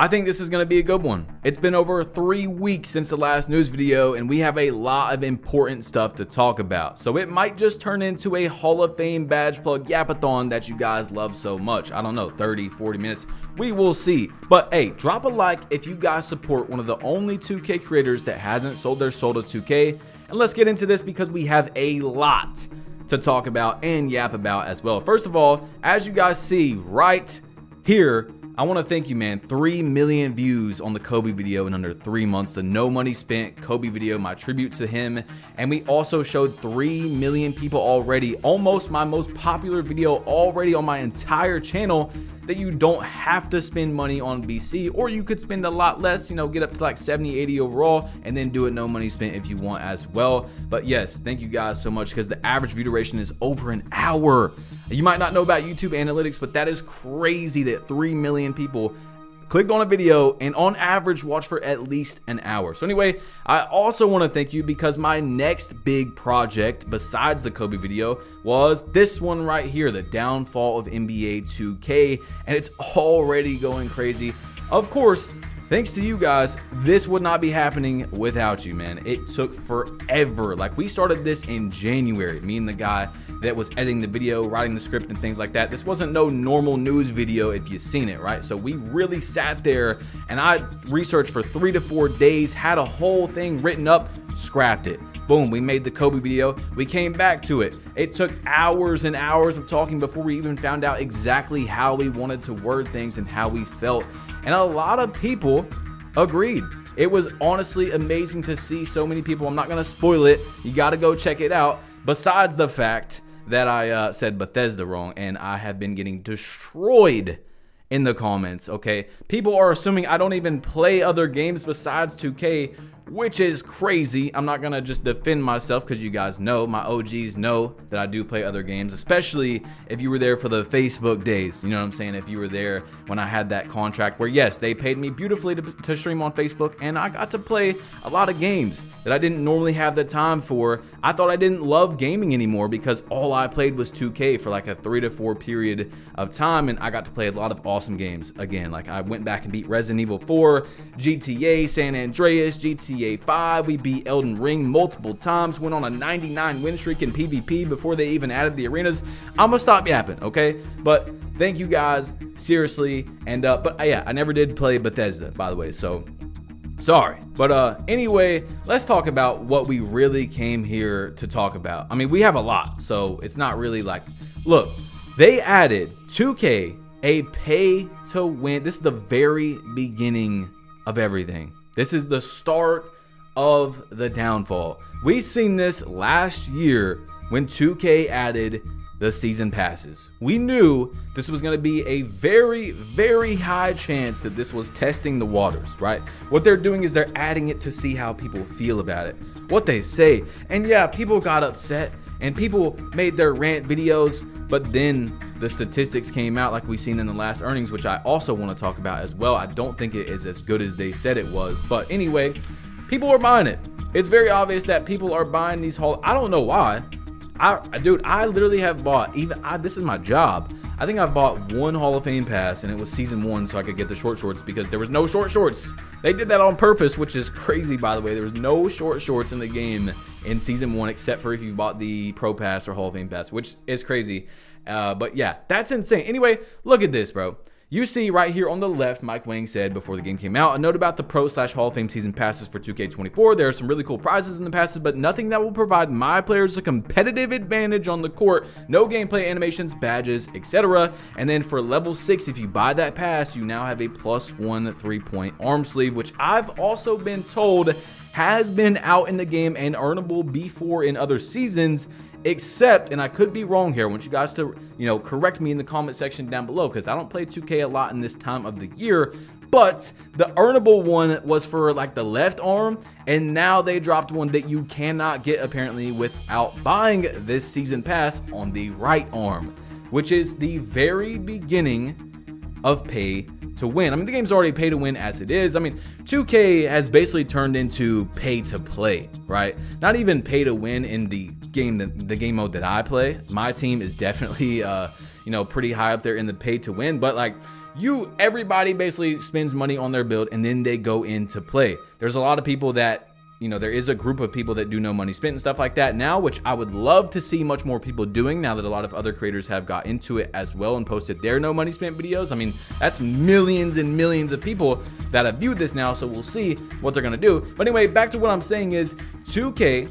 I think this is going to be a good one. It's been over three weeks since the last news video, and we have a lot of important stuff to talk about. So it might just turn into a Hall of Fame badge plug yapathon that you guys love so much. I don't know, 30, 40 minutes. We will see. But hey, drop a like if you guys support one of the only 2K creators that hasn't sold their soul to 2K. And let's get into this because we have a lot to talk about and yap about as well. First of all, as you guys see right here, I want to thank you, man. 3 million views on the Kobe video in under three months. The no money spent Kobe video, my tribute to him. And we also showed 3 million people already, almost my most popular video already on my entire channel that you don't have to spend money on BC or you could spend a lot less, you know, get up to like 70, 80 overall and then do it no money spent if you want as well. But yes, thank you guys so much because the average view duration is over an hour. You might not know about YouTube analytics, but that is crazy that 3 million people clicked on a video and on average watch for at least an hour. So anyway, I also want to thank you because my next big project besides the Kobe video was this one right here, the downfall of NBA 2K, and it's already going crazy. Of course, Thanks to you guys, this would not be happening without you, man. It took forever. Like, we started this in January, me and the guy that was editing the video, writing the script, and things like that. This wasn't no normal news video if you've seen it, right? So we really sat there and I researched for three to four days, had a whole thing written up, scrapped it. Boom, we made the Kobe video. We came back to it. It took hours and hours of talking before we even found out exactly how we wanted to word things and how we felt and a lot of people agreed. It was honestly amazing to see so many people. I'm not going to spoil it. You got to go check it out. Besides the fact that I uh, said Bethesda wrong and I have been getting destroyed in the comments, okay? People are assuming I don't even play other games besides 2K, which is crazy. I'm not gonna just defend myself because you guys know, my OGs know that I do play other games, especially if you were there for the Facebook days. You know what I'm saying? If you were there when I had that contract where, yes, they paid me beautifully to, to stream on Facebook and I got to play a lot of games that I didn't normally have the time for. I thought I didn't love gaming anymore because all I played was 2K for like a three to four period of time and I got to play a lot of awesome games again. Like I went back and beat Resident Evil 4, GTA, San Andreas, GTA GTA 5. We beat Elden Ring multiple times. Went on a 99 win streak in PvP before they even added the arenas. I'm gonna stop yapping, okay? But thank you guys, seriously. And uh, but uh, yeah, I never did play Bethesda, by the way. So sorry but uh anyway let's talk about what we really came here to talk about i mean we have a lot so it's not really like look they added 2k a pay to win this is the very beginning of everything this is the start of the downfall. We seen this last year when 2K added the season passes. We knew this was going to be a very, very high chance that this was testing the waters, right? What they're doing is they're adding it to see how people feel about it, what they say. And yeah, people got upset and people made their rant videos, but then the statistics came out like we've seen in the last earnings, which I also want to talk about as well. I don't think it is as good as they said it was. But anyway, people are buying it. It's very obvious that people are buying these whole. I don't know why. I, dude, I literally have bought even. I, this is my job. I think I've bought one Hall of Fame pass, and it was season one, so I could get the short shorts because there was no short shorts. They did that on purpose, which is crazy, by the way. There was no short shorts in the game in season one, except for if you bought the Pro Pass or Hall of Fame pass, which is crazy. Uh, but yeah, that's insane. Anyway, look at this, bro. You see right here on the left, Mike Wang said before the game came out, a note about the Pro slash Hall of Fame season passes for 2K24. There are some really cool prizes in the passes, but nothing that will provide my players a competitive advantage on the court. No gameplay animations, badges, etc. And then for level 6, if you buy that pass, you now have a plus one three-point arm sleeve, which I've also been told has been out in the game and earnable before in other seasons except and i could be wrong here i want you guys to you know correct me in the comment section down below because i don't play 2k a lot in this time of the year but the earnable one was for like the left arm and now they dropped one that you cannot get apparently without buying this season pass on the right arm which is the very beginning of pay to win. I mean, the game's already pay to win as it is. I mean, 2K has basically turned into pay to play, right? Not even pay to win in the game, the, the game mode that I play. My team is definitely, uh, you know, pretty high up there in the pay to win, but like, you everybody basically spends money on their build and then they go into play. There's a lot of people that you know, there is a group of people that do no money spent and stuff like that now, which I would love to see much more people doing now that a lot of other creators have got into it as well and posted their no money spent videos. I mean, that's millions and millions of people that have viewed this now, so we'll see what they're gonna do. But anyway, back to what I'm saying is 2K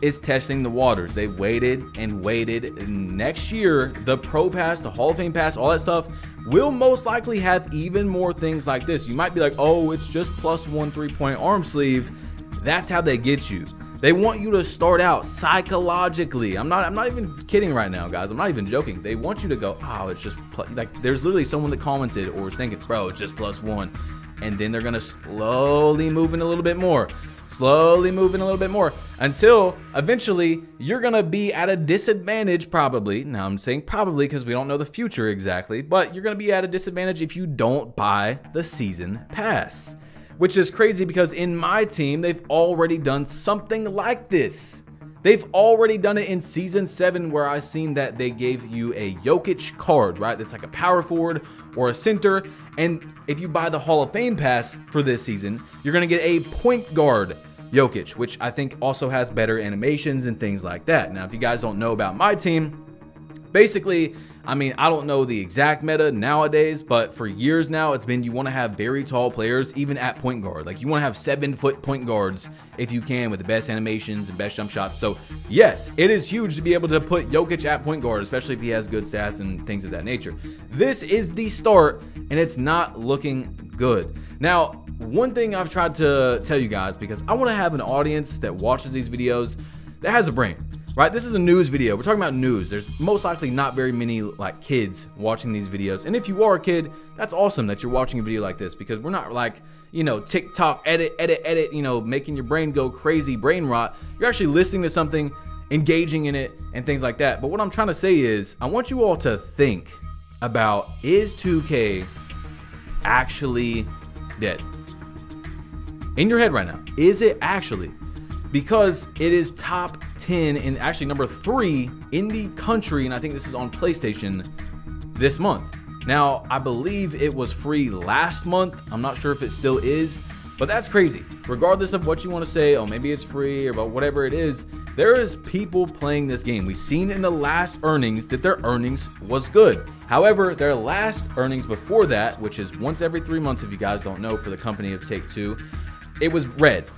is testing the waters. They waited and waited. Next year, the Pro Pass, the Hall of Fame Pass, all that stuff will most likely have even more things like this. You might be like, oh, it's just plus one three point arm sleeve. That's how they get you. They want you to start out psychologically. I'm not. I'm not even kidding right now, guys. I'm not even joking. They want you to go, oh, it's just like. There's literally someone that commented or was thinking, bro, it's just plus one, and then they're gonna slowly move in a little bit more, slowly moving a little bit more until eventually you're gonna be at a disadvantage. Probably. Now I'm saying probably because we don't know the future exactly, but you're gonna be at a disadvantage if you don't buy the season pass which is crazy because in my team, they've already done something like this. They've already done it in season seven, where I seen that they gave you a Jokic card, right? That's like a power forward or a center. And if you buy the Hall of Fame pass for this season, you're gonna get a point guard Jokic, which I think also has better animations and things like that. Now, if you guys don't know about my team, basically I mean, I don't know the exact meta nowadays, but for years now, it's been you want to have very tall players, even at point guard. Like, you want to have seven foot point guards if you can with the best animations and best jump shots. So, yes, it is huge to be able to put Jokic at point guard, especially if he has good stats and things of that nature. This is the start, and it's not looking good. Now, one thing I've tried to tell you guys, because I want to have an audience that watches these videos that has a brain right? This is a news video. We're talking about news. There's most likely not very many like kids watching these videos. And if you are a kid, that's awesome that you're watching a video like this because we're not like, you know, TikTok edit, edit, edit, you know, making your brain go crazy, brain rot. You're actually listening to something, engaging in it and things like that. But what I'm trying to say is I want you all to think about is 2K actually dead? In your head right now, is it actually? Because it is top 10 and actually number three in the country. And I think this is on PlayStation this month. Now, I believe it was free last month. I'm not sure if it still is, but that's crazy. Regardless of what you want to say, oh, maybe it's free or about whatever it is, there is people playing this game. We've seen in the last earnings that their earnings was good. However, their last earnings before that, which is once every three months, if you guys don't know, for the company of Take Two, it was red.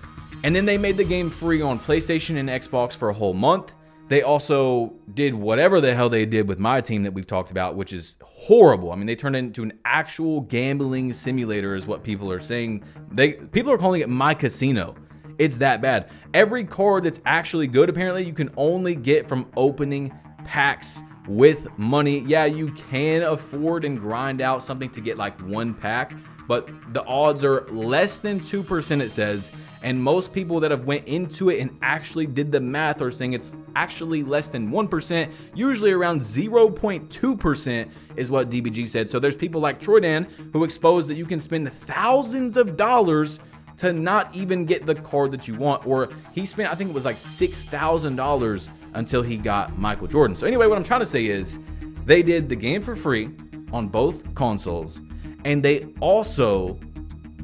And then they made the game free on PlayStation and Xbox for a whole month. They also did whatever the hell they did with my team that we've talked about, which is horrible. I mean, they turned it into an actual gambling simulator, is what people are saying. They people are calling it my casino. It's that bad. Every card that's actually good, apparently, you can only get from opening packs with money. Yeah, you can afford and grind out something to get like one pack, but the odds are less than 2%, it says. And most people that have went into it and actually did the math are saying it's actually less than 1%, usually around 0.2% is what DBG said. So there's people like Troydan who exposed that you can spend thousands of dollars to not even get the card that you want. Or he spent, I think it was like $6,000 until he got Michael Jordan. So anyway, what I'm trying to say is they did the game for free on both consoles. And they also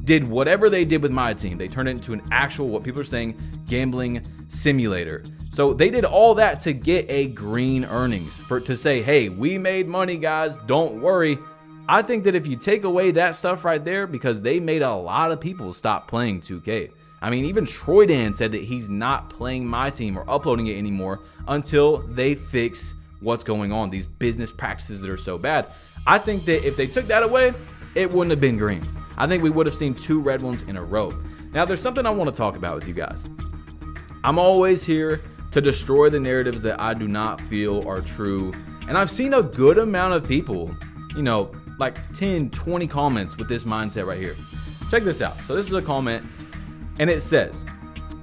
did whatever they did with my team. They turned it into an actual, what people are saying, gambling simulator. So they did all that to get a green earnings for to say, hey, we made money, guys. Don't worry. I think that if you take away that stuff right there, because they made a lot of people stop playing 2K. I mean, even Troydan said that he's not playing my team or uploading it anymore until they fix what's going on, these business practices that are so bad. I think that if they took that away, it wouldn't have been green. I think we would have seen two red ones in a row. Now, there's something I want to talk about with you guys. I'm always here to destroy the narratives that I do not feel are true. And I've seen a good amount of people, you know, like 10, 20 comments with this mindset right here. Check this out. So, this is a comment, and it says,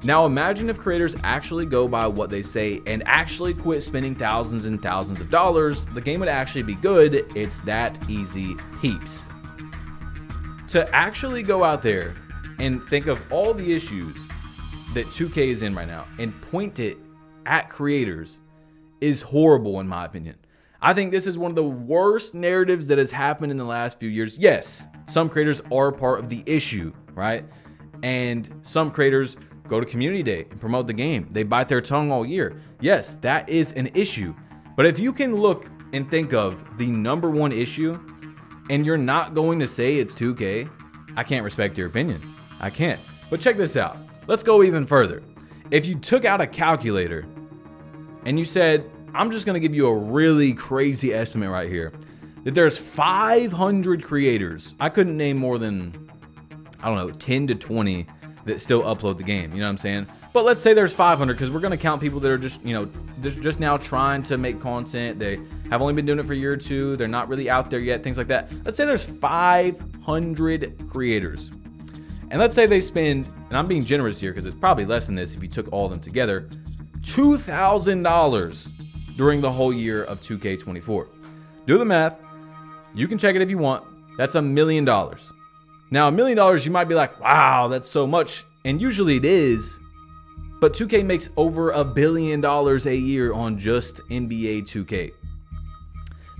now imagine if creators actually go by what they say and actually quit spending thousands and thousands of dollars, the game would actually be good. It's that easy heaps to actually go out there and think of all the issues that 2K is in right now and point it at creators is horrible in my opinion. I think this is one of the worst narratives that has happened in the last few years. Yes, some creators are part of the issue, right? And some creators go to community day and promote the game. They bite their tongue all year. Yes, that is an issue. But if you can look and think of the number one issue and you're not going to say it's 2K, I can't respect your opinion. I can't. But check this out. Let's go even further. If you took out a calculator and you said, I'm just going to give you a really crazy estimate right here that there's 500 creators. I couldn't name more than, I don't know, 10 to 20 that still upload the game. You know what I'm saying? But let's say there's 500 because we're going to count people that are just, you know, just now trying to make content. They have only been doing it for a year or two. They're not really out there yet, things like that. Let's say there's 500 creators. And let's say they spend, and I'm being generous here because it's probably less than this if you took all of them together, $2,000 during the whole year of 2K24. Do the math. You can check it if you want. That's a million dollars. Now, a million dollars, you might be like, wow, that's so much. And usually it is. But 2K makes over a billion dollars a year on just NBA 2K.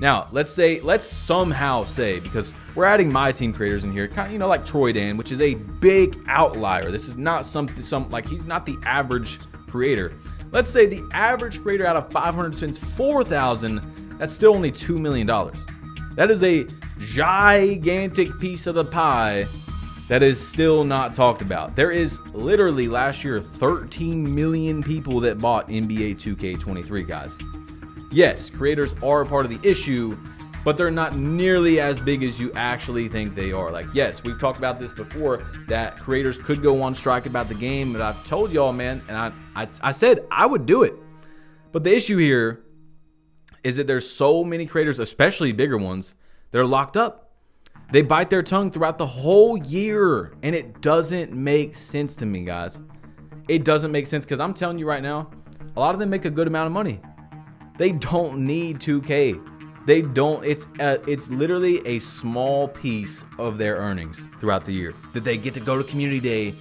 Now, let's say, let's somehow say, because we're adding my team creators in here, kind of, you know, like Troydan, which is a big outlier. This is not something, some, like, he's not the average creator. Let's say the average creator out of 500 spends 4,000, that's still only $2 million. That is a gigantic piece of the pie that is still not talked about. There is literally last year 13 million people that bought NBA 2K23, guys. Yes, creators are a part of the issue, but they're not nearly as big as you actually think they are. Like, yes, we've talked about this before that creators could go on strike about the game, but I've told y'all, man, and I, I, I said I would do it. But the issue here is that there's so many creators, especially bigger ones, that are locked up. They bite their tongue throughout the whole year, and it doesn't make sense to me, guys. It doesn't make sense because I'm telling you right now, a lot of them make a good amount of money. They don't need 2K. They don't. It's a, it's literally a small piece of their earnings throughout the year that they get to go to community day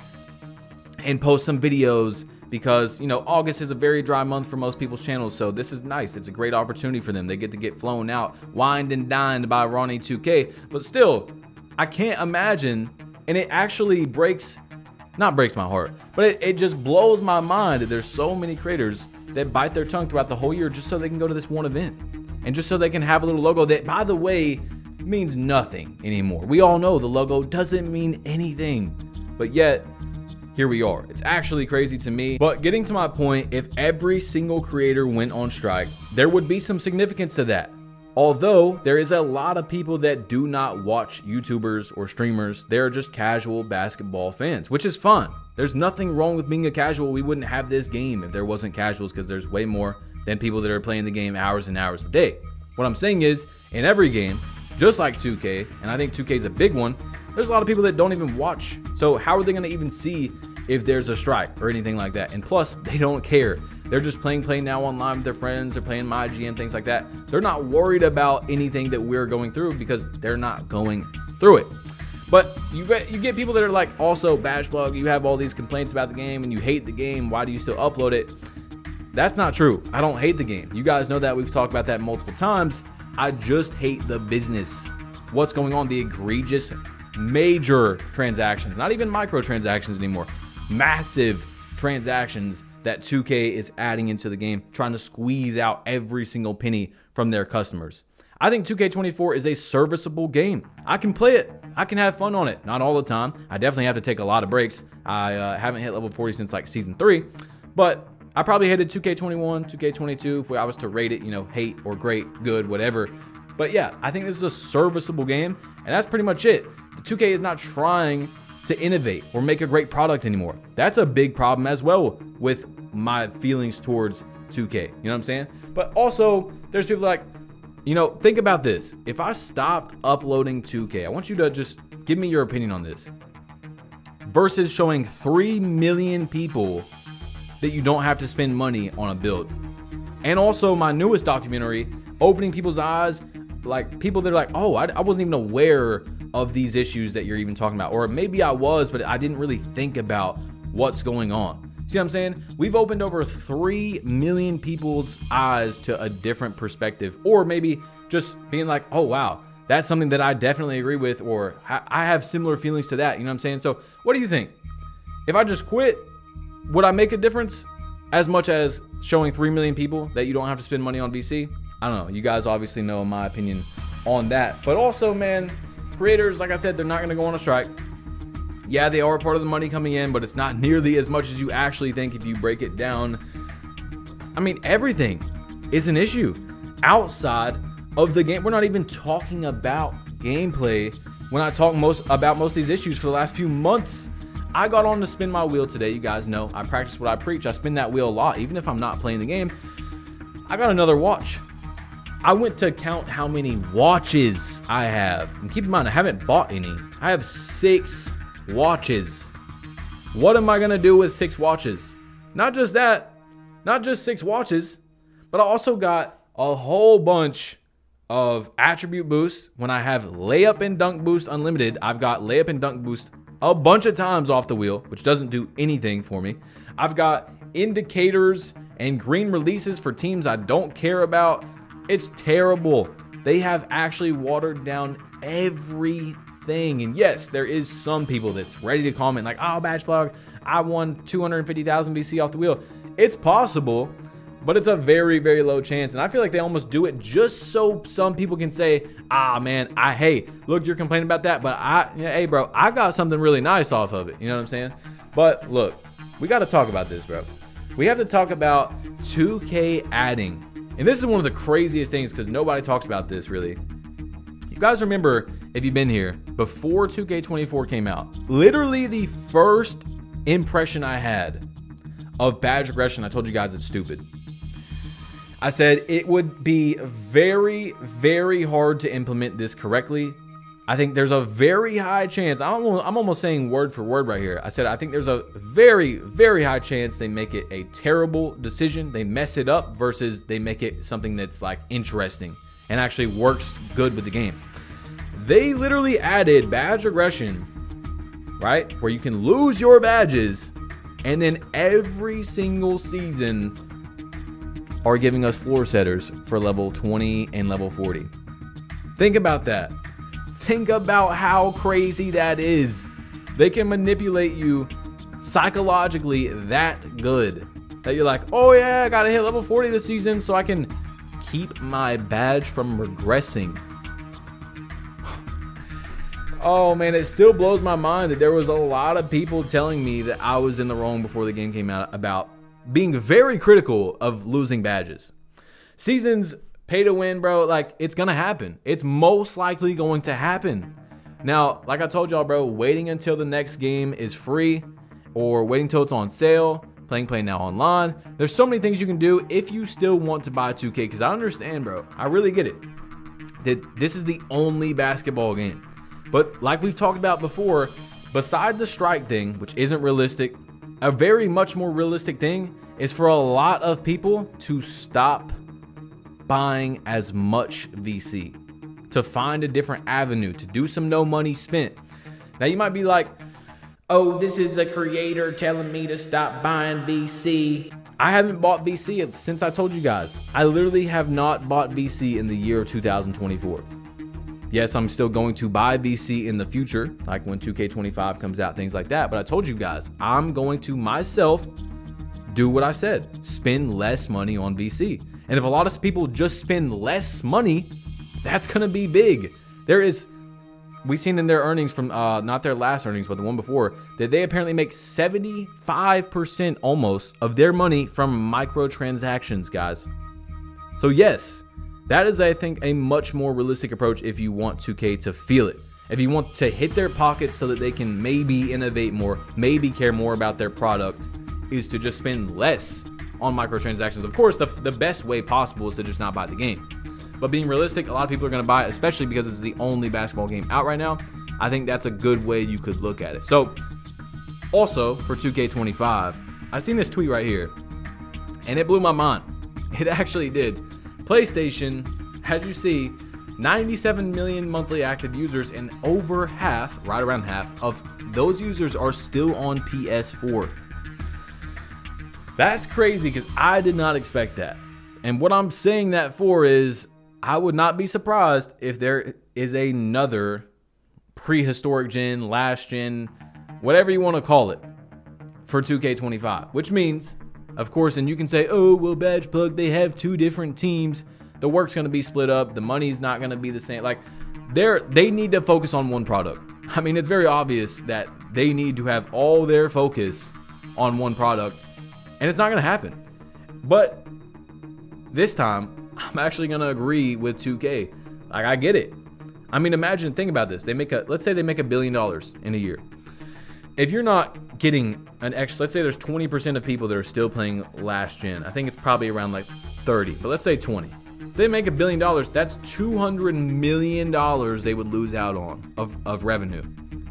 and post some videos because you know August is a very dry month for most people's channels. So this is nice. It's a great opportunity for them. They get to get flown out, wined and dined by Ronnie 2K. But still, I can't imagine, and it actually breaks, not breaks my heart, but it, it just blows my mind that there's so many creators that bite their tongue throughout the whole year just so they can go to this one event and just so they can have a little logo that, by the way, means nothing anymore. We all know the logo doesn't mean anything, but yet here we are. It's actually crazy to me. But getting to my point, if every single creator went on strike, there would be some significance to that. Although there is a lot of people that do not watch YouTubers or streamers, they're just casual basketball fans, which is fun. There's nothing wrong with being a casual. We wouldn't have this game if there wasn't casuals because there's way more than people that are playing the game hours and hours a day. What I'm saying is, in every game, just like 2K, and I think 2K is a big one, there's a lot of people that don't even watch. So how are they going to even see if there's a strike or anything like that? And plus, they don't care. They're just playing play now online with their friends. They're playing my GM, things like that. They're not worried about anything that we're going through because they're not going through it. But you get you get people that are like also Badge Plug. You have all these complaints about the game and you hate the game. Why do you still upload it? That's not true. I don't hate the game. You guys know that we've talked about that multiple times. I just hate the business. What's going on? The egregious, major transactions, not even microtransactions anymore. Massive transactions that 2K is adding into the game, trying to squeeze out every single penny from their customers. I think 2K24 is a serviceable game. I can play it. I can have fun on it. Not all the time. I definitely have to take a lot of breaks. I uh, haven't hit level 40 since like season 3, but I probably hated 2K21, 2K22 if I was to rate it, you know, hate or great, good, whatever. But yeah, I think this is a serviceable game, and that's pretty much it. The 2K is not trying to innovate or make a great product anymore. That's a big problem as well with my feelings towards 2K. You know what I'm saying? But also, there's people like, you know, think about this. If I stopped uploading 2K, I want you to just give me your opinion on this. Versus showing 3 million people that you don't have to spend money on a build. And also my newest documentary, opening people's eyes, like people that are like, oh, I, I wasn't even aware of these issues that you're even talking about. Or maybe I was, but I didn't really think about what's going on. See what I'm saying? We've opened over 3 million people's eyes to a different perspective, or maybe just being like, oh, wow, that's something that I definitely agree with, or I have similar feelings to that. You know what I'm saying? So, what do you think? If I just quit, would I make a difference as much as showing 3 million people that you don't have to spend money on VC? I don't know. You guys obviously know my opinion on that. But also, man, creators, like I said, they're not going to go on a strike. Yeah, they are part of the money coming in, but it's not nearly as much as you actually think if you break it down. I mean, everything is an issue outside of the game. We're not even talking about gameplay when I talk most about most of these issues for the last few months. I got on to spin my wheel today. You guys know I practice what I preach. I spin that wheel a lot, even if I'm not playing the game. I got another watch. I went to count how many watches I have. And keep in mind, I haven't bought any. I have six watches. What am I going to do with six watches? Not just that, not just six watches, but I also got a whole bunch of attribute boosts. When I have layup and dunk boost unlimited, I've got layup and dunk boost a bunch of times off the wheel, which doesn't do anything for me. I've got indicators and green releases for teams I don't care about. It's terrible. They have actually watered down everything. And yes, there is some people that's ready to comment like, "Oh, plug, I won 250,000 VC off the wheel." It's possible, but it's a very, very low chance. And I feel like they almost do it just so some people can say, ah, man, I, hey, look, you're complaining about that, but I, yeah, hey, bro, I got something really nice off of it. You know what I'm saying? But look, we got to talk about this, bro. We have to talk about 2K adding and this is one of the craziest things because nobody talks about this really. You guys remember, if you've been here, before 2K24 came out, literally the first impression I had of badge regression, I told you guys it's stupid. I said it would be very, very hard to implement this correctly I think there's a very high chance. I'm almost, I'm almost saying word for word right here. I said I think there's a very, very high chance they make it a terrible decision. They mess it up versus they make it something that's like interesting and actually works good with the game. They literally added badge regression, right? Where you can lose your badges and then every single season are giving us floor setters for level 20 and level 40. Think about that. Think about how crazy that is. They can manipulate you psychologically that good that you're like, oh yeah, I gotta hit level 40 this season so I can keep my badge from regressing. oh man, it still blows my mind that there was a lot of people telling me that I was in the wrong before the game came out about being very critical of losing badges. Seasons pay to win, bro, like it's gonna happen. It's most likely going to happen. Now, like I told y'all, bro, waiting until the next game is free or waiting till it's on sale, playing Play Now Online. There's so many things you can do if you still want to buy 2K because I understand, bro. I really get it. That this is the only basketball game. But like we've talked about before, beside the strike thing, which isn't realistic, a very much more realistic thing is for a lot of people to stop buying as much VC, to find a different avenue, to do some no money spent. Now you might be like, oh, this is a creator telling me to stop buying VC. I haven't bought VC since I told you guys. I literally have not bought VC in the year of 2024. Yes, I'm still going to buy VC in the future, like when 2K25 comes out, things like that. But I told you guys, I'm going to myself do what I said spend less money on VC. And if a lot of people just spend less money, that's going to be big. There is, we've seen in their earnings from, uh, not their last earnings, but the one before, that they apparently make 75% almost of their money from microtransactions, guys. So, yes, that is, I think, a much more realistic approach if you want 2K to feel it. If you want to hit their pockets so that they can maybe innovate more, maybe care more about their product, is to just spend less on microtransactions. Of course, the, the best way possible is to just not buy the game. But being realistic, a lot of people are going to buy it, especially because it's the only basketball game out right now. I think that's a good way you could look at it. So, also for 2K25, I seen this tweet right here, and it blew my mind. It actually did. PlayStation, as you see, 97 million monthly active users, and over half, right around half, of those users are still on PS4. That's crazy because I did not expect that. And what I'm saying that for is I would not be surprised if there is another prehistoric gen, last gen, whatever you want to call it, for 2K25. Which means, of course, and you can say, oh, well, Badge Plug, they have two different teams. The work's going to be split up. The money's not going to be the same. Like, they're, they need to focus on one product. I mean, it's very obvious that they need to have all their focus on one product, and it's not going to happen. But this time, I'm actually going to agree with 2K. Like, I get it. I mean, imagine, think about this. They make a, let's say they make a billion dollars in a year. If you're not getting an extra, let's say there's 20% of people that are still playing last gen. I think it's probably around like 30, but let's say 20. If they make a billion dollars, that's 200 million dollars they would lose out on of, of revenue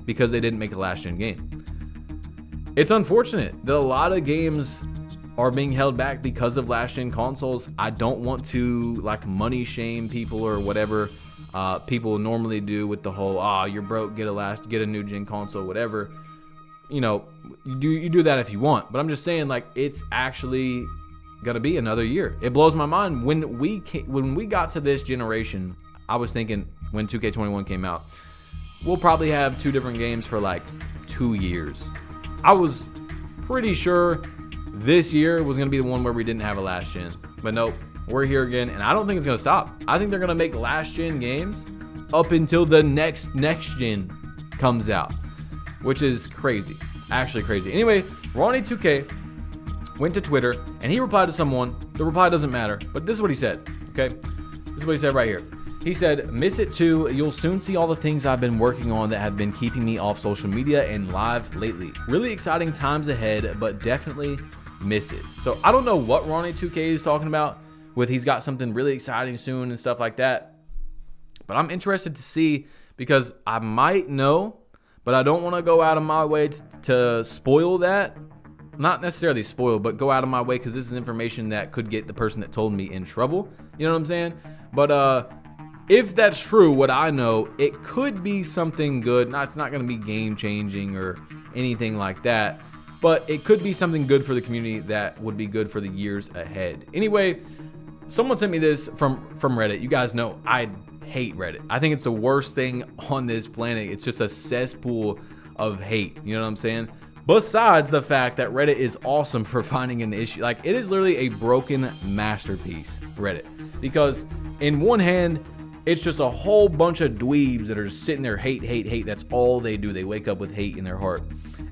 because they didn't make a last gen game. It's unfortunate that a lot of games are being held back because of last gen consoles. I don't want to like money shame people or whatever uh, people normally do with the whole ah oh, you're broke get a last get a new gen console whatever. You know you do you do that if you want but i'm just saying like it's actually gonna be another year. It blows my mind. When we came, when we got to this generation i was thinking when 2k21 came out we'll probably have two different games for like two years i was pretty sure this year was gonna be the one where we didn't have a last gen but nope we're here again, and I don't think it's gonna stop. I think they're gonna make last gen games up until the next next gen comes out, which is crazy, actually crazy. Anyway, Ronnie2K went to Twitter and he replied to someone. The reply doesn't matter, but this is what he said. Okay, this is what he said right here. He said, Miss it too. You'll soon see all the things I've been working on that have been keeping me off social media and live lately. Really exciting times ahead, but definitely miss it. So I don't know what Ronnie2K is talking about with he's got something really exciting soon and stuff like that. But I'm interested to see because I might know, but I don't want to go out of my way to, to spoil that. Not necessarily spoil, but go out of my way because this is information that could get the person that told me in trouble. You know what I'm saying? But uh, if that's true, what I know, it could be something good. Not, it's not going to be game changing or anything like that, but it could be something good for the community that would be good for the years ahead. Anyway, someone sent me this from from Reddit. You guys know I hate Reddit. I think it's the worst thing on this planet. It's just a cesspool of hate. You know what I'm saying? Besides the fact that Reddit is awesome for finding an issue. Like it is literally a broken masterpiece, Reddit. Because in one hand, it's just a whole bunch of dweebs that are just sitting there hate, hate, hate. That's all they do. They wake up with hate in their heart.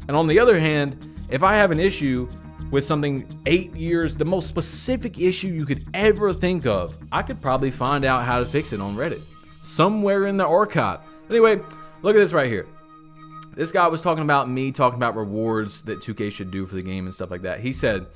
And on the other hand, if I have an issue with something eight years, the most specific issue you could ever think of, I could probably find out how to fix it on Reddit. Somewhere in the archive. Anyway, look at this right here. This guy was talking about me talking about rewards that 2K should do for the game and stuff like that. He said,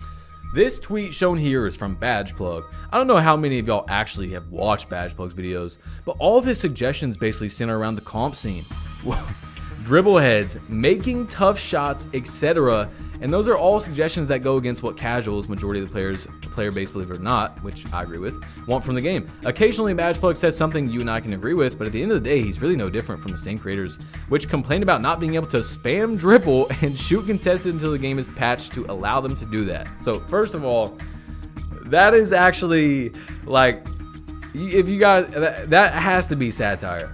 this tweet shown here is from Badge Plug. I don't know how many of y'all actually have watched Badge Plug's videos, but all of his suggestions basically center around the comp scene. dribble heads, making tough shots, etc. And those are all suggestions that go against what casuals, majority of the players, player base, believe it or not, which I agree with, want from the game. Occasionally, Plug says something you and I can agree with, but at the end of the day, he's really no different from the same creators, which complain about not being able to spam dribble and shoot contested until the game is patched to allow them to do that. So, first of all, that is actually like, if you guys, that, that has to be satire.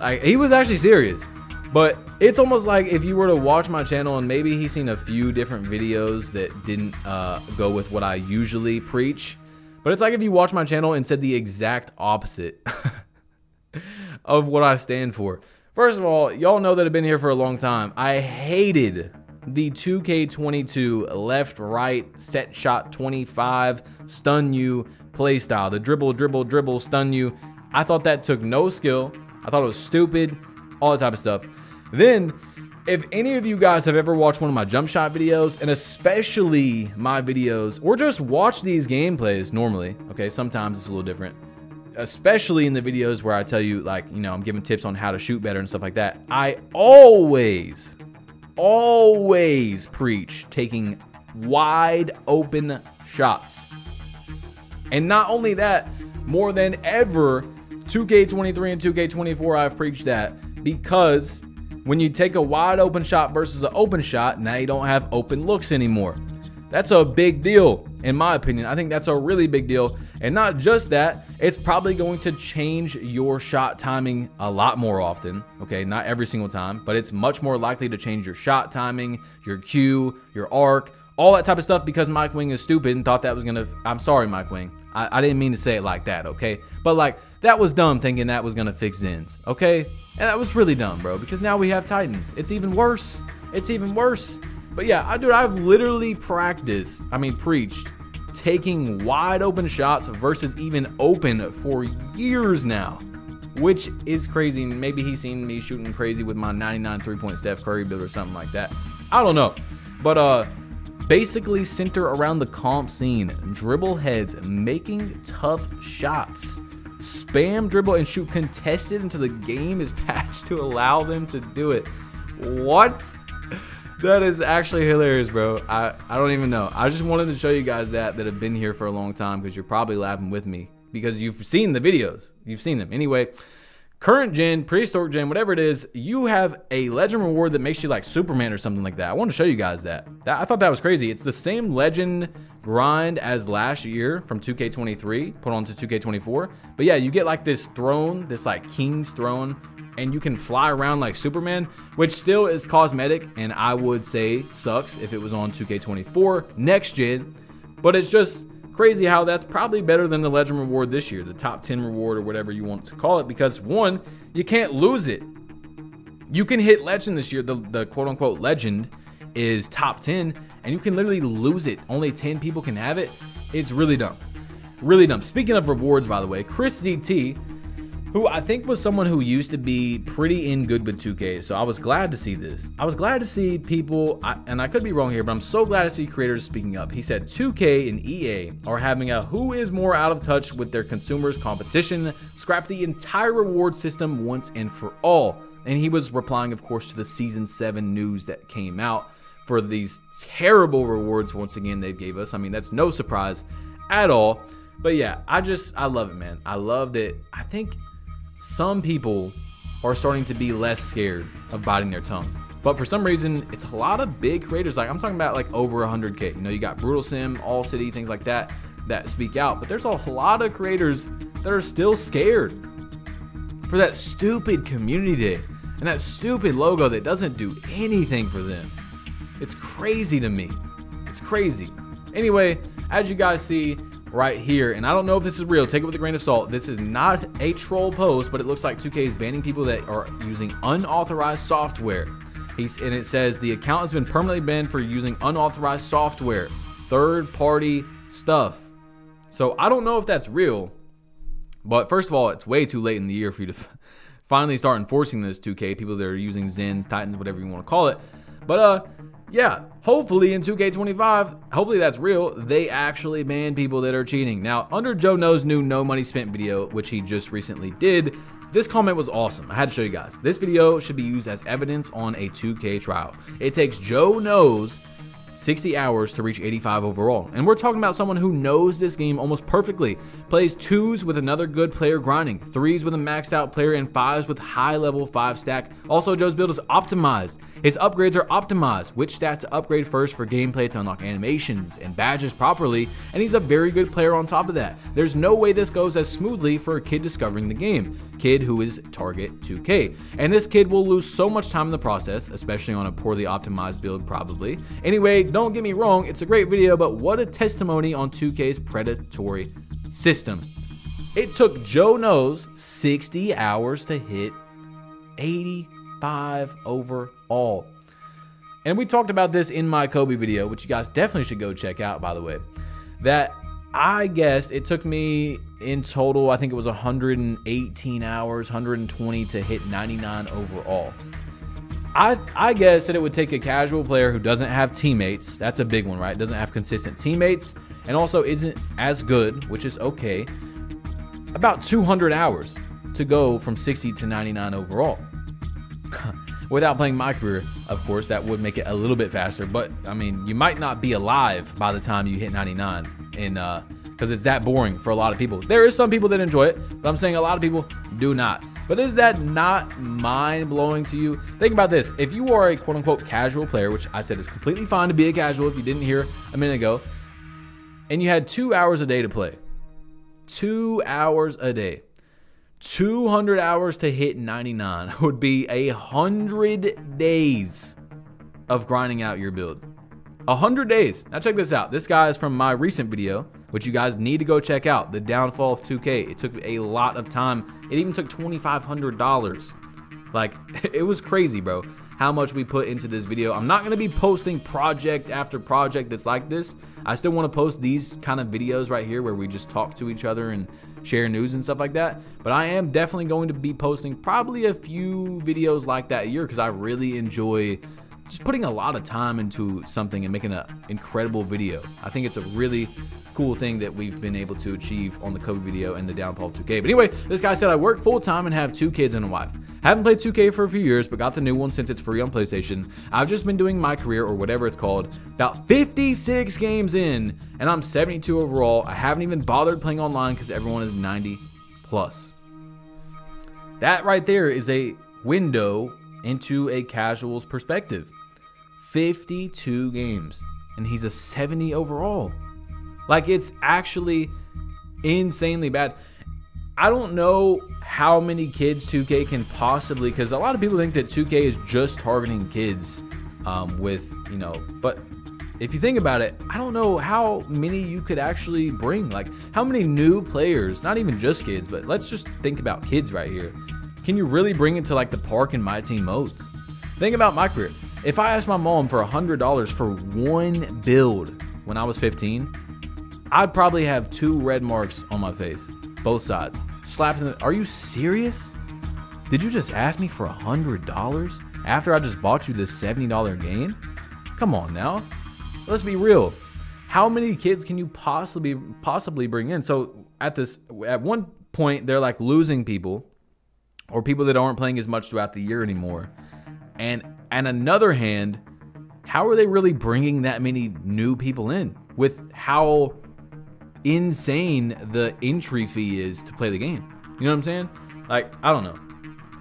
Like, he was actually serious. But it's almost like if you were to watch my channel and maybe he's seen a few different videos that didn't uh, go with what I usually preach. But it's like if you watch my channel and said the exact opposite of what I stand for. First of all, y'all know that I've been here for a long time. I hated the 2K22 left, right, set shot 25, stun you playstyle. The dribble, dribble, dribble, stun you. I thought that took no skill. I thought it was stupid, all that type of stuff. Then, if any of you guys have ever watched one of my jump shot videos, and especially my videos, or just watch these gameplays normally, okay, sometimes it's a little different, especially in the videos where I tell you, like, you know, I'm giving tips on how to shoot better and stuff like that, I always, always preach taking wide open shots. And not only that, more than ever, 2K23 and 2K24, I've preached that because when you take a wide open shot versus an open shot, now you don't have open looks anymore. That's a big deal, in my opinion. I think that's a really big deal. And not just that, it's probably going to change your shot timing a lot more often. Okay, not every single time, but it's much more likely to change your shot timing, your cue, your arc, all that type of stuff because Mike Wang is stupid and thought that was gonna. I'm sorry, Mike Wang. I, I didn't mean to say it like that, okay? But like, that was dumb thinking that was gonna fix Zens, okay? And that was really dumb, bro, because now we have Titans. It's even worse. It's even worse. But yeah, I dude, I've literally practiced, I mean preached, taking wide open shots versus even open for years now. Which is crazy. Maybe he's seen me shooting crazy with my 99 three-point Steph Curry build or something like that. I don't know. But uh basically center around the comp scene, dribble heads, making tough shots. Spam dribble and shoot contested until the game is patched to allow them to do it. What? That is actually hilarious, bro. I, I don't even know. I just wanted to show you guys that that have been here for a long time because you're probably laughing with me because you've seen the videos. You've seen them. Anyway, current gen, prehistoric gen, whatever it is, you have a legend reward that makes you like Superman or something like that. I want to show you guys that. that. I thought that was crazy. It's the same legend grind as last year from 2K23 put onto 2K24. But yeah, you get like this throne, this like king's throne and you can fly around like Superman, which still is cosmetic and I would say sucks if it was on 2K24 next gen. But it's just crazy how that's probably better than the Legend reward this year, the top 10 reward or whatever you want to call it, because one, you can't lose it. You can hit Legend this year, the, the quote unquote Legend is top 10, and you can literally lose it. Only 10 people can have it. It's really dumb. Really dumb. Speaking of rewards, by the way, Chris ZT who I think was someone who used to be pretty in good with 2K. So I was glad to see this. I was glad to see people, and I could be wrong here, but I'm so glad to see creators speaking up. He said 2K and EA are having a who is more out of touch with their consumers competition, scrap the entire reward system once and for all. And he was replying, of course, to the season 7 news that came out for these terrible rewards once again they gave us. I mean, that's no surprise at all. But yeah, I just I love it, man. I love that. I think some people are starting to be less scared of biting their tongue. But for some reason, it's a lot of big creators. Like I'm talking about like over 100k. You know, you got Brutal Sim, All City, things like that that speak out. But there's a lot of creators that are still scared for that stupid community day and that stupid logo that doesn't do anything for them. It's crazy to me. It's crazy. Anyway, as you guys see, right here. And I don't know if this is real. Take it with a grain of salt. This is not a troll post, but it looks like 2K is banning people that are using unauthorized software. He's, and it says the account has been permanently banned for using unauthorized software, third party stuff. So I don't know if that's real. But first of all, it's way too late in the year for you to finally start enforcing this 2K. People that are using Zens, Titans, whatever you want to call it. But uh, yeah, hopefully in 2K25, hopefully that's real, they actually ban people that are cheating. Now, under Joe Knows' new No Money Spent video, which he just recently did, this comment was awesome. I had to show you guys. This video should be used as evidence on a 2K trial. It takes Joe Knows 60 hours to reach 85 overall. And we're talking about someone who knows this game almost perfectly, plays twos with another good player grinding, threes with a maxed out player, and fives with high level five stack. Also, Joe's build is optimized. His upgrades are optimized, which stat to upgrade first for gameplay to unlock animations and badges properly, and he's a very good player on top of that. There's no way this goes as smoothly for a kid discovering the game kid who is target 2K. And this kid will lose so much time in the process, especially on a poorly optimized build probably. Anyway, don't get me wrong, it's a great video, but what a testimony on 2K's predatory system. It took Joe Knows 60 hours to hit 85 overall. And we talked about this in my Kobe video, which you guys definitely should go check out, by the way. That I guess it took me in total, I think it was 118 hours, 120 to hit 99 overall. I, I guess that it would take a casual player who doesn't have teammates. That's a big one, right? Doesn't have consistent teammates and also isn't as good, which is okay. About 200 hours to go from 60 to 99 overall. Without playing my career, of course, that would make it a little bit faster. But I mean, you might not be alive by the time you hit 99 in uh because it's that boring for a lot of people. There is some people that enjoy it, but I'm saying a lot of people do not. But is that not mind blowing to you? Think about this. If you are a quote unquote casual player, which I said is completely fine to be a casual if you didn't hear a minute ago, and you had two hours a day to play, two hours a day, 200 hours to hit 99 would be a hundred days of grinding out your build. A hundred days. Now check this out. This guy is from my recent video, which you guys need to go check out. The downfall of 2K. It took a lot of time. It even took $2,500. Like it was crazy, bro. How much we put into this video. I'm not gonna be posting project after project that's like this. I still want to post these kind of videos right here where we just talk to each other and share news and stuff like that. But I am definitely going to be posting probably a few videos like that a year because I really enjoy just putting a lot of time into something and making an incredible video. I think it's a really cool thing that we've been able to achieve on the Kobe video and the downfall of 2K. But anyway, this guy said, I work full time and have two kids and a wife. Haven't played 2K for a few years, but got the new one since it's free on PlayStation. I've just been doing my career or whatever it's called, about 56 games in, and I'm 72 overall. I haven't even bothered playing online because everyone is 90 plus. That right there is a window into a casual's perspective. 52 games, and he's a 70 overall. Like, it's actually insanely bad. I don't know how many kids 2K can possibly, because a lot of people think that 2K is just targeting kids um, with, you know, but if you think about it, I don't know how many you could actually bring. Like, how many new players, not even just kids, but let's just think about kids right here. Can you really bring it to like the park and my team modes? Think about my career. If I asked my mom for $100 for one build when I was 15, I'd probably have two red marks on my face, both sides. Slapped in the. Are you serious? Did you just ask me for a $100 after I just bought you this $70 game? Come on now. Let's be real. How many kids can you possibly possibly bring in? So at this at one point they're like losing people or people that aren't playing as much throughout the year anymore. And and another hand, how are they really bringing that many new people in with how insane the entry fee is to play the game? You know what I'm saying? Like, I don't know.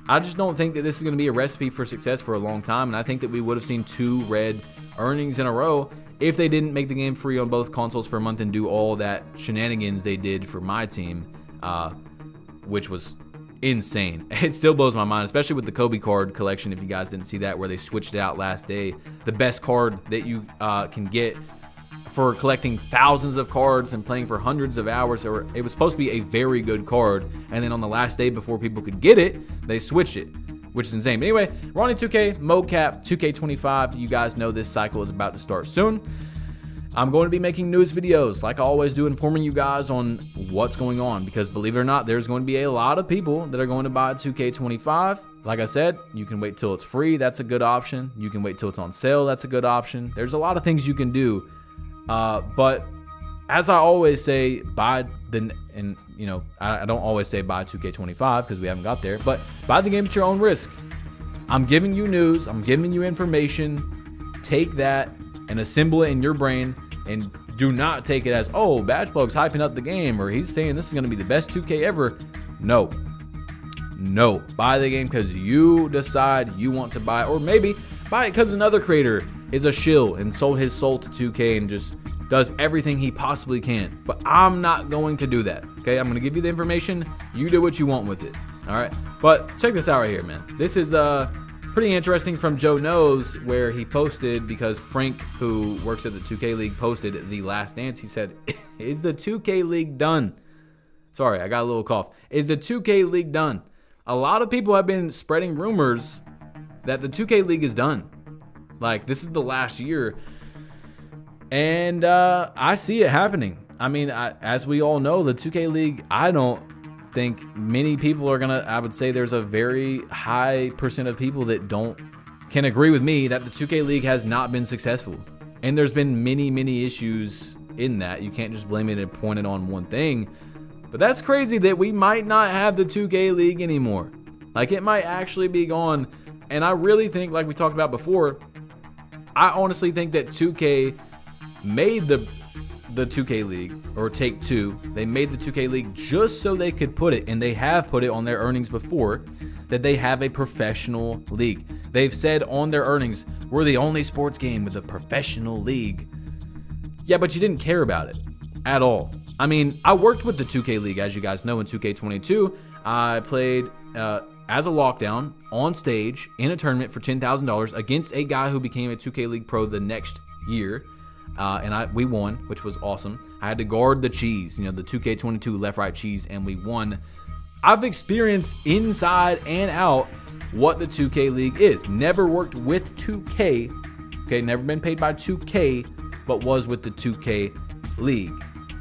I just don't think that this is going to be a recipe for success for a long time. And I think that we would have seen two red earnings in a row if they didn't make the game free on both consoles for a month and do all that shenanigans they did for my team, uh, which was insane. It still blows my mind, especially with the Kobe card collection. If you guys didn't see that, where they switched it out last day, the best card that you uh, can get for collecting thousands of cards and playing for hundreds of hours. It was supposed to be a very good card, and then on the last day before people could get it, they switched it. Which is insane. But anyway, on 2K, mocap, 2K25. You guys know this cycle is about to start soon. I'm going to be making news videos like I always do, informing you guys on what's going on because believe it or not, there's going to be a lot of people that are going to buy 2K25. Like I said, you can wait till it's free. That's a good option. You can wait till it's on sale. That's a good option. There's a lot of things you can do. Uh, but as I always say, buy the and you know I, I don't always say buy 2K25 because we haven't got there, but buy the game at your own risk. I'm giving you news. I'm giving you information. Take that and assemble it in your brain and do not take it as, oh, Badge Plug's hyping up the game or he's saying this is going to be the best 2K ever. No. No. Buy the game because you decide you want to buy, or maybe buy it because another creator is a shill and sold his soul to 2K and just does everything he possibly can. But I'm not going to do that. Okay, I'm to give you the information. You do what you want with it. All right. But check this out right here, man. This is uh pretty interesting from Joe Knows, where he posted because Frank, who works at the 2K League, posted the last dance. He said, Is the 2K League done? Sorry, I got a little cough. Is the 2K League done? A lot of people have been spreading rumors that the 2K League is done. Like, this is the last year. And uh, I see it happening. I mean, I, as we all know, the 2K League, I don't think many people are gonna. I would say there's a very high percent of people that don't can agree with me that the 2K League has not been successful, and there's been many many issues in that. You can't just blame it and point it on one thing. But that's crazy that we might not have the 2K League anymore. Like it might actually be gone. And I really think, like we talked about before, I honestly think that 2K made the the 2K League or Take Two. They made the 2K League just so they could put it, and they have put it on their earnings before. that they have a professional league. They've said on their earnings, we're the only sports game with a professional league. Yeah, but you didn't care about it at all. I mean, I worked with the 2K League, as you guys know, in 2K22. I played uh, as a lockdown on stage in a tournament for $10,000 against a guy who became a 2K League pro the next year. Uh, and I we won, which was awesome. I had to guard the cheese, you know, the 2K22 left right cheese, and we won. I've experienced inside and out what the 2K League is. Never worked with 2K, okay, never been paid by 2K, but was with the 2K League.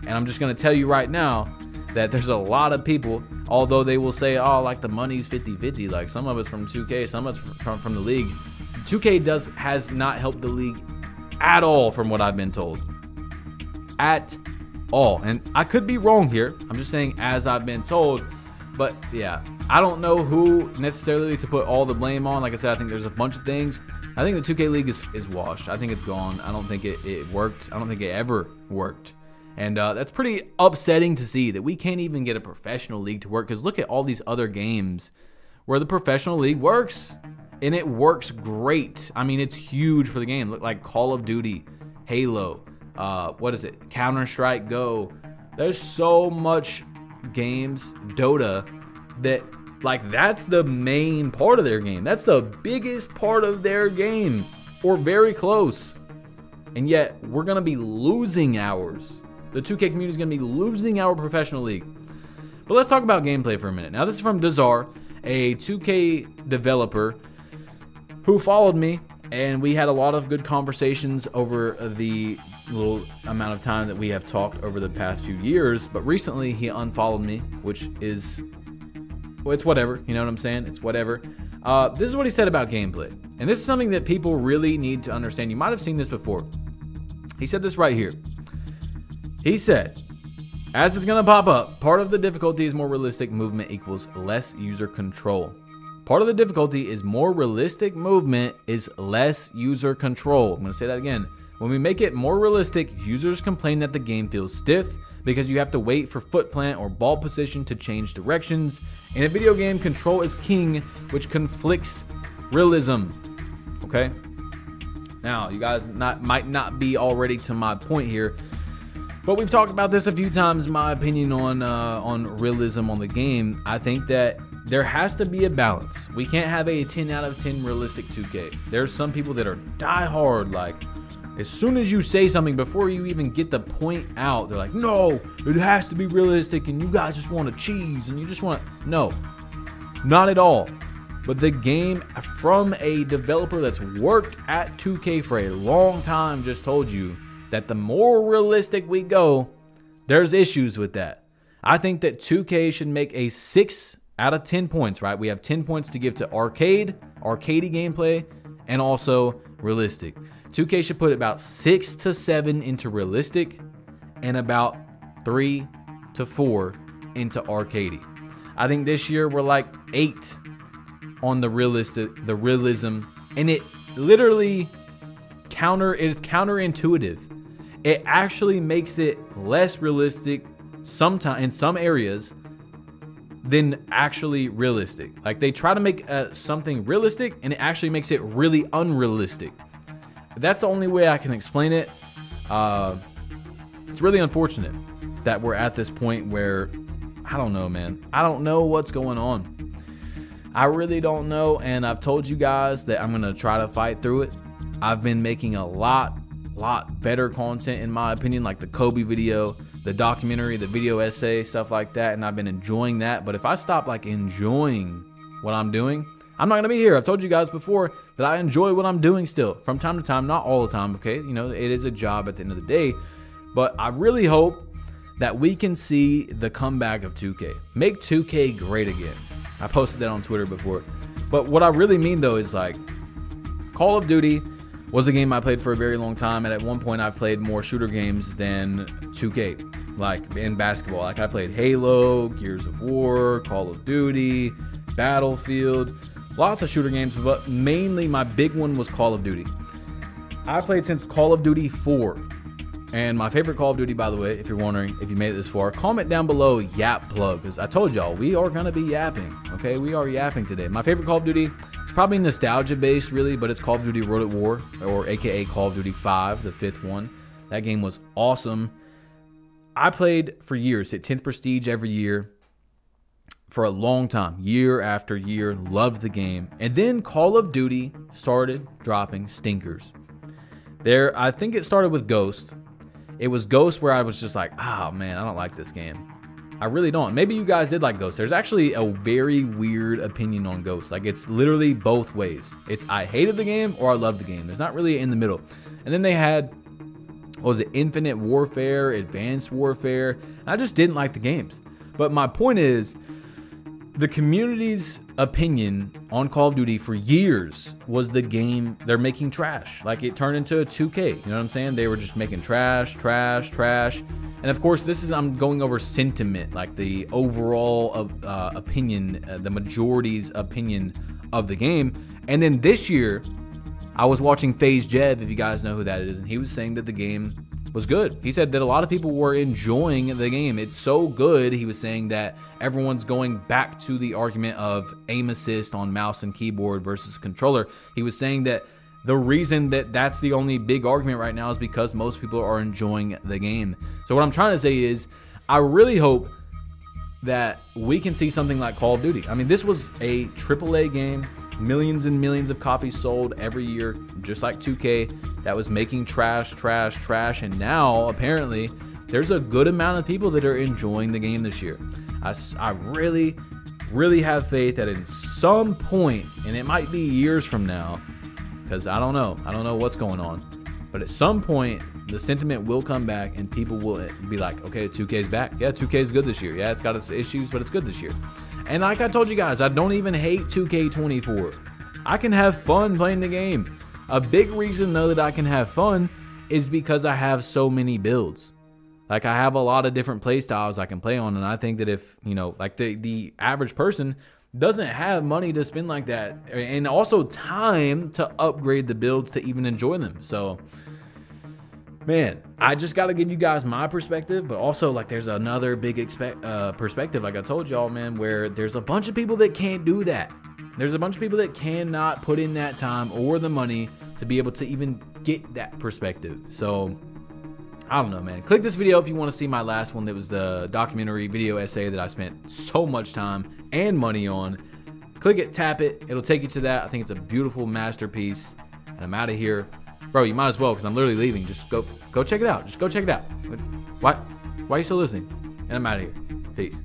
And I'm just gonna tell you right now that there's a lot of people, although they will say, oh, like the money's 50 50, like some of it's from 2K, some of it's from, from the league. 2K does has not helped the league at all, from what I've been told. At all. And I could be wrong here. I'm just saying, as I've been told. But yeah, I don't know who necessarily to put all the blame on. Like I said, I think there's a bunch of things. I think the 2K League is, is washed. I think it's gone. I don't think it, it worked. I don't think it ever worked. And uh, that's pretty upsetting to see that we can't even get a professional league to work. Because look at all these other games where the professional league works. And it works great. I mean, it's huge for the game. Look like Call of Duty, Halo, uh, what is it? Counter Strike Go. There's so much games, Dota, that like that's the main part of their game. That's the biggest part of their game, or very close. And yet we're gonna be losing ours the 2K community is to be losing our professional league. But let's talk about gameplay for a minute. Now, this is from Dazar, a 2K developer who followed me, and we had a lot of good conversations over the little amount of time that we have talked over the past few years. But recently, he unfollowed me, which is, well, it's whatever. You know what I'm saying? It's whatever. Uh, this is what he said about gameplay. And this is something that people really need to understand. You might have seen this before. He said this right here. He said, as it's going to pop up, part of the difficulty is more realistic movement equals less user control. Part of the difficulty is more realistic movement is less user control. I'm to say that again. When we make it more realistic, users complain that the game feels stiff because you have to wait for foot plant or ball position to change directions. In a video game, control is king, which conflicts realism. Okay? Now, you guys not might not be already to my point here, but we've talked about this a few times. My opinion on uh, on realism on the game. I think that there has to be a balance. We can't have a 10 out of 10 realistic 2K. There's some people that are die hard, like as soon as you say something before you even get the point out, they're like, no, it has to be realistic, and you guys just want to cheese and you just want no, not at all. But the game from a developer that's worked at 2K for a long time just told you that the more realistic we go, there's issues with that. I think that 2K should make a 6 out of 10 points, right? We have 10 points to give to arcade, arcadey gameplay, and also realistic. 2K should put about 6 to 7 into realistic and about 3 to 4 into arcadey. I think this year we're like 8 on the realistic the realism and it literally counter it is counterintuitive it actually makes it less realistic sometimes in some areas than actually realistic. Like they try to make uh, something realistic and it actually makes it really unrealistic. That's the only way I can explain it. Uh, it's really unfortunate that we're at this point where I don't know, man. I don't know what's going on. I really don't know, and I've told you guys that I'm gonna try to fight through it. I've been making a lot lot better content in my opinion, like the Kobe video, the documentary, the video essay, stuff like that. And I've been enjoying that. But if I stop like enjoying what I'm doing, I'm not gonna be here. I've told you guys before that I enjoy what I'm doing still from time to time, not all the time, okay? You know, it is a job at the end of the day. But I really hope that we can see the comeback of 2K. Make 2K great again. I posted that on Twitter before. But what I really mean though is like Call of Duty was a game I played for a very long time, and at one point I've played more shooter games than 2K, like in basketball. Like I played Halo, Gears of War, Call of Duty, Battlefield, lots of shooter games, but mainly my big one was Call of Duty. I played since Call of Duty 4. And my favorite Call of Duty, by the way, if you're wondering, if you made it this far, comment down below Yap Plug, because I told y'all, we are to be yapping, okay? We are yapping today. My favorite Call of Duty, it's probably nostalgia based, really, but it's Call of Duty World at War, or aka Call of Duty 5, the fifth one. That game was awesome. I played for years, hit 10th Prestige every year for a long time, year after year, loved the game. And then Call of Duty started dropping stinkers. There, I think it started with Ghost. It was Ghost where I was just like, oh man, I don't like this game. I really don't. Maybe you guys did like Ghost. There's actually a very weird opinion on Ghost. Like it's literally both ways. It's I hated the game or I loved the game. There's not really in the middle. And then they had was it Infinite Warfare, Advanced Warfare. I just didn't like the games. But my point is the community's opinion on Call of Duty for years was the game they're making trash. Like it turned into a 2K. You know what I'm saying? They were just making trash, trash, trash. And of course, this is I'm going over sentiment, like the overall uh, opinion, uh, the majority's opinion of the game. And then this year, I was watching FaZe Jev, if you guys know who that is, and he was saying that the game was good. He said that a lot of people were enjoying the game. It's so good, he was saying that everyone's going back to the argument of aim assist on mouse and keyboard versus controller. He was saying that the reason that that's the only big argument right now is because most people are enjoying the game. So what I'm trying to say is I really hope that we can see something like Call of Duty. I mean, this was a AAA game millions and millions of copies sold every year, just like 2K, that was making trash, trash, trash. And now, apparently, there's a good amount of people that are enjoying the game this year. I, I really, really have faith that in some point, and it might be years from now, because I don't know, I don't know what's going on, but at some point, the sentiment will come back and people will be like, okay, 2K's back. Yeah, 2K is good this year. Yeah, it's got its issues, but it's good this year. And like I told you guys, I don't even hate 2K24. I can have fun playing the game. A big reason though that I can have fun is because I have so many builds. Like I have a lot of different play styles I can play on and I think that if, you know, like the the average person doesn't have money to spend like that and also time to upgrade the builds to even enjoy them. So man, I just got to give you guys my perspective, but also like there's another big expect uh, perspective, like I told y'all, man, where there's a bunch of people that can't do that. There's a bunch of people that cannot put in that time or the money to be able to even get that perspective. So I don't know, man. Click this video if you want to see my last one that was the documentary video essay that I spent so much time and money on. Click it, tap it. It'll take you to that. I think it's a beautiful masterpiece. And I'm out of here. Bro, you might as well because I'm literally leaving. Just go go check it out. Just go check it out. Why why are you still listening? And I'm out of here. Peace.